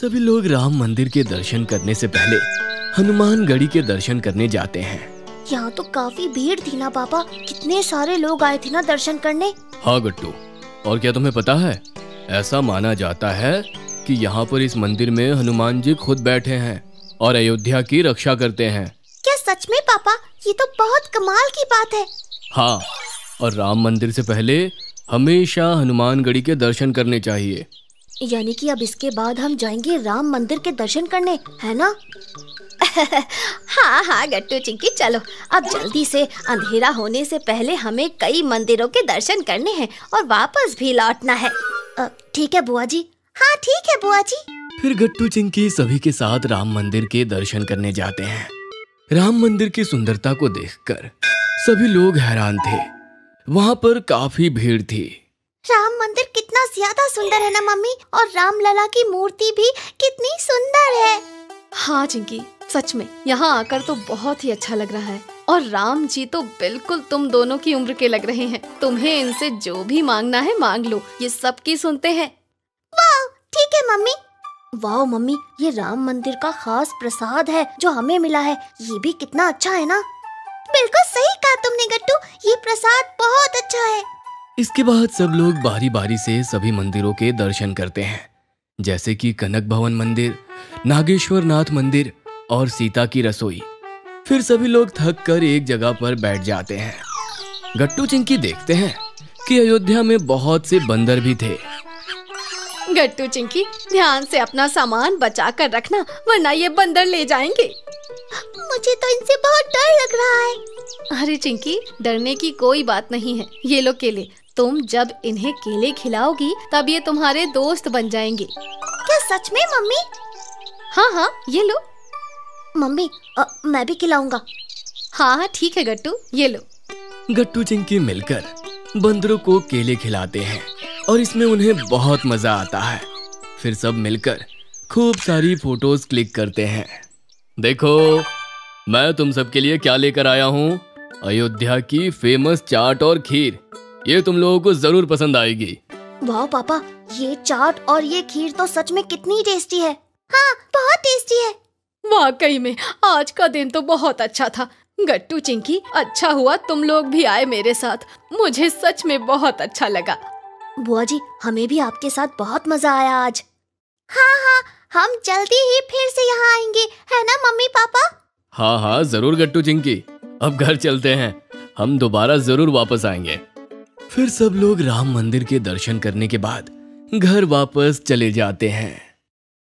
सभी लोग राम मंदिर के दर्शन करने से पहले हनुमान गढ़ी के दर्शन करने जाते हैं। यहाँ तो काफ़ी भीड़ थी ना पापा। कितने सारे लोग आए थे ना दर्शन करने? हाँ गट्टू। और क्या तुम्हें पता है? ऐसा माना जाता है कि यहाँ पर इस मंदिर में हनुमान जी खुद बैठे हैं और अयोध्या की रक्षा करते हैं। क्या सच में पापा? ये तो बहुत कमाल की बात है। हाँ और राम मंदिर से पहले हमेशा हनुमान गढ़ी के दर्शन करने चाहिए। यानी कि अब इसके बाद हम जाएँगे राम मंदिर के दर्शन करने, है ना? हाँ हाँ गट्टू चिंकी, चलो। अब जल्दी से अंधेरा होने से पहले हमें कई मंदिरों के दर्शन करने हैं और वापस भी लौटना है। ठीक है बुआ जी। हाँ ठीक है बुआ जी। फिर गट्टू चिंकी सभी के साथ राम मंदिर के दर्शन करने जाते हैं। राम मंदिर की सुंदरता को देखकर सभी लोग हैरान थे। वहाँ पर काफ़ी भीड़ थी। राम मंदिर कितना ज़्यादा सुंदर है ना मम्मी? और राम लला की मूर्ति भी कितनी सुंदर है। हाँ चिंकी सच में यहाँ आकर तो बहुत ही अच्छा लग रहा है। और राम जी तो बिल्कुल तुम दोनों की उम्र के लग रहे हैं। तुम्हें इनसे जो भी मांगना है मांग लो। ये सबकी सुनते हैं। वाह ठीक है मम्मी। वाह मम्मी ये राम मंदिर का खास प्रसाद है जो हमें मिला है। ये भी कितना अच्छा है ना? बिल्कुल सही कहा तुमने गट्टू। ये प्रसाद बहुत अच्छा है। इसके बाद सब लोग बारी बारी से सभी मंदिरों के दर्शन करते हैं। जैसे कि कनक भवन मंदिर नागेश्वर नाथ मंदिर और सीता की रसोई। फिर सभी लोग थक कर एक जगह पर बैठ जाते हैं। गट्टू चिंकी देखते हैं कि अयोध्या में बहुत से बंदर भी थे। गट्टू चिंकी ध्यान से अपना सामान बचा कर रखना, वरना ये बंदर ले जाएँगे। मुझे तो इनसे बहुत डर लग रहा है। अरे चिंकी डरने की कोई बात नहीं है। ये लो केले तुम जब इन्हें केले खिलाओगी तब ये तुम्हारे दोस्त बन जाएँगे। क्या सच में मम्मी? हाँ हाँ ये लो। मम्मी अ, मैं भी खिलाऊँगा। हाँ हाँ ठीक है गट्टू ये लो। गट्टू चिंकी मिलकर बंदरों को केले खिलाते हैं और इसमें उन्हें बहुत मज़ा आता है। फिर सब मिलकर खूब सारी फ़ोटोज़ क्लिक करते हैं। देखो मैं तुम सबके लिए क्या लेकर आया हूँ? अयोध्या की फ़ेमस चाट और खीर। ये तुम लोगों को ज़रूर पसंद आएगी। वाह पापा ये चाट और ये खीर तो सच में कितनी टेस्टी है। हाँ बहुत टेस्टी है। वाकई में आज का दिन तो बहुत अच्छा था। गट्टू चिंकी अच्छा हुआ तुम लोग भी आए मेरे साथ। मुझे सच में बहुत अच्छा लगा। बुआ जी हमें भी आपके साथ बहुत मज़ा आया आज। हाँ हाँ हम जल्दी ही फिर से यहाँ आएँगे है ना मम्मी पापा? हाँ हाँ ज़रूर गट्टू चिंकी। अब घर चलते हैं। हम दोबारा ज़रूर वापस आएँगे। फिर सब लोग राम मंदिर के दर्शन करने के बाद घर वापस चले जाते हैं।